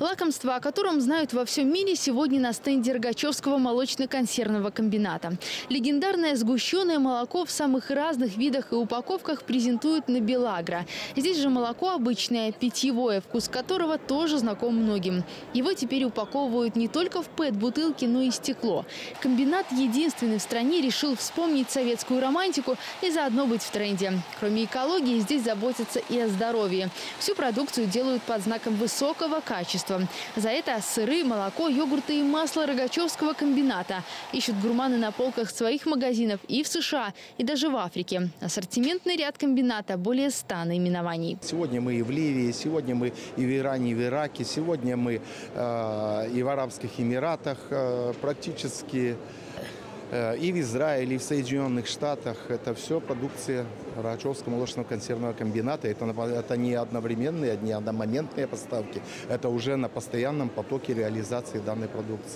Лакомство, о котором знают во всем мире, сегодня на стенде Рогачевского молочно-консервного комбината. Легендарное сгущенное молоко в самых разных видах и упаковках презентуют на Белагро. Здесь же молоко обычное, питьевое, вкус которого тоже знаком многим. Его теперь упаковывают не только в ПЭТ-бутылки, но и стекло. Комбинат единственный в стране решил вспомнить советскую романтику и заодно быть в тренде. Кроме экологии, здесь заботятся и о здоровье. Всю продукцию делают под знаком высокого качества. За это сыры, молоко, йогурты и масло Рогачевского комбината. Ищут гурманы на полках своих магазинов и в США, и даже в Африке. Ассортиментный ряд комбината – более 100 наименований. Сегодня мы и в Ливии, сегодня мы и в Иране, и в Ираке, сегодня мы э, и в Арабских Эмиратах э, практически, и в Израиле, и в Соединенных Штатах. Это все продукция Рогачевского молочного консервного комбината. Это, это не одновременные, не одномоментные поставки. Это уже на постоянном потоке реализации данной продукции.